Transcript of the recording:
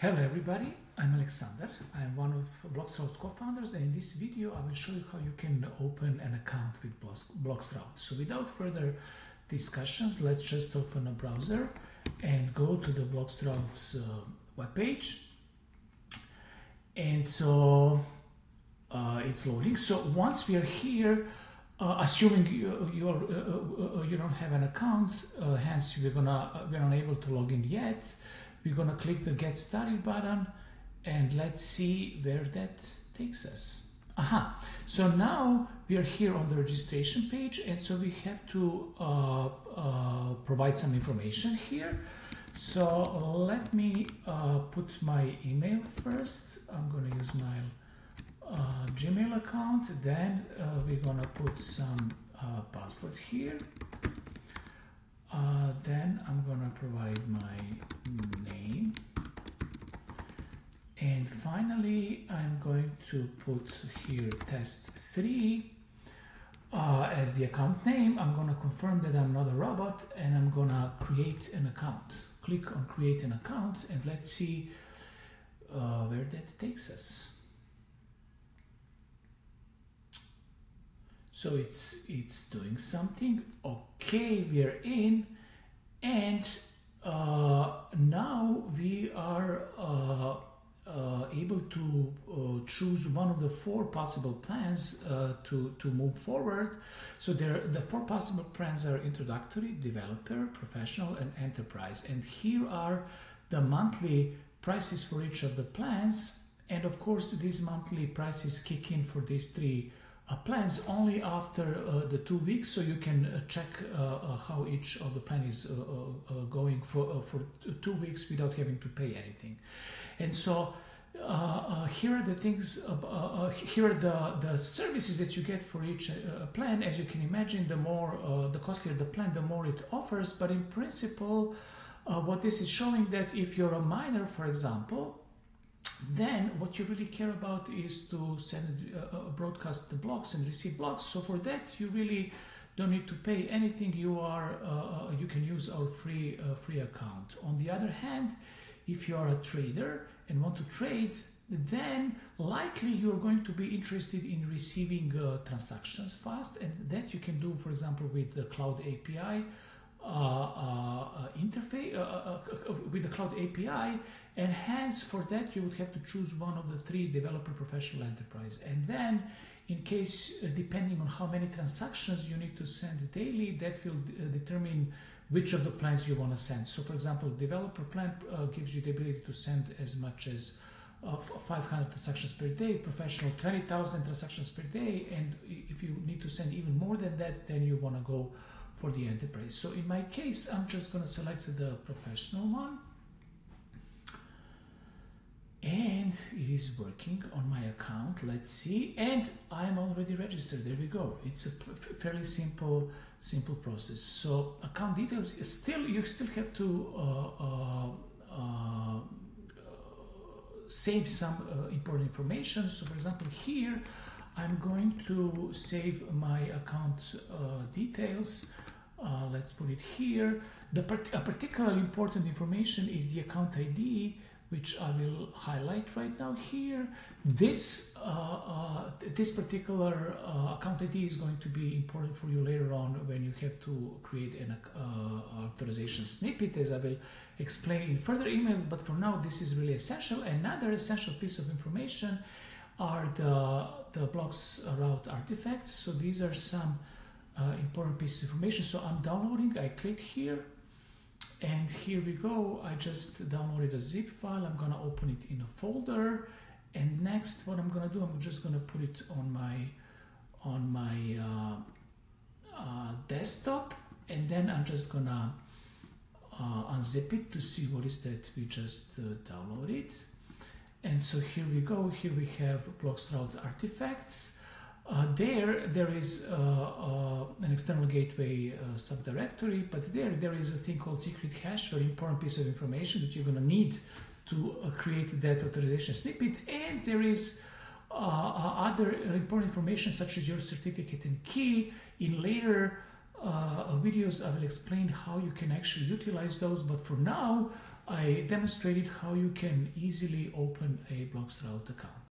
Hello everybody, I'm Aleksandar. I'm one of Bloxroute co-founders and in this video I will show you how you can open an account with Bloxroute. So without further discussions, let's just open a browser and go to the Bloxroute's uh, webpage. And so uh, it's loading. So once we are here, uh, assuming you, you, are, uh, uh, you don't have an account, uh, hence we're gonna we're unable to log in yet. We're gonna click the Get Started button, and let's see where that takes us. Aha! So now we are here on the registration page, and so we have to uh, provide some information here. So let me put my email first. I'm gonna use my uh, Gmail account. Then uh, we're gonna put some uh, password here. Uh, then I'm gonna provide my name. And finally, I'm going to put here test three uh, as the account name. I'm gonna confirm that I'm not a robot and I'm gonna create an account. Click on create an account and let's see uh, where that takes us. So it's, it's doing something. Okay, we're in. And uh, now we are uh, uh, able to uh, choose one of the four possible plans uh, to, to move forward. So there, the four possible plans are introductory, developer, professional, and enterprise. And here are the monthly prices for each of the plans. And of course, these monthly prices kick in for these three uh, plans only after uh, the two weeks so you can uh, check how each of the plan is going for, for two weeks without having to pay anything. And so uh, uh, here are the things, uh, here are the, the services that you get for each plan. As you can imagine, the more, the costlier the plan, the more it offers. But in principle, what this is showing that if you're a miner, for example, then what you really care about is to send uh, uh, broadcast the blocks and receive blocks. So for that, you really don't need to pay anything. You are uh, uh, you can use our free uh, free account. On the other hand, if you are a trader and want to trade, then likely you're going to be interested in receiving uh, transactions fast, and that you can do, for example, with the Cloud API uh, uh, interface uh, with the Cloud API and hence for that you would have to choose one of the three developer professional enterprise. And then in case depending on how many transactions you need to send daily that will determine which of the plans you want to send so for example developer plan uh, gives you the ability to send as much as uh, 500 transactions per day professional 20,000 transactions per day and if you need to send even more than that then you want to go for the enterprise. So in my case, I'm just going to select the professional one. And it is working on my account. Let's see. And I'm already registered. There we go. It's a fairly simple, simple process. So account details, still, you still have to uh, uh, uh, save some uh, important information. So for example, here, I'm going to save my account uh, details. Uh, let's put it here. The part a particular important information is the account ID, which I will highlight right now here. This, uh, uh, this particular uh, account ID is going to be important for you later on when you have to create an uh, authorization snippet, as I will explain in further emails, but for now this is really essential. Another essential piece of information are the, the blocks route artifacts. So these are some uh, important pieces of information. So I'm downloading, I click here, and here we go. I just downloaded a zip file. I'm gonna open it in a folder. And next, what I'm gonna do, I'm just gonna put it on my on my uh, uh, desktop, and then I'm just gonna uh, unzip it to see what is that we just uh, downloaded. And so here we go. Here we have Bloxroute artifacts. Uh, there, there is uh, an external gateway uh, subdirectory, but there, there is a thing called secret hash, very important piece of information that you're going to need to uh, create that authorization snippet. And there is uh, other important information such as your certificate and key. In later videos, I will explain how you can actually utilize those. But for now, I demonstrated how you can easily open a Bloxroute account.